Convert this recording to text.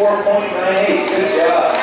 4.98. Good job.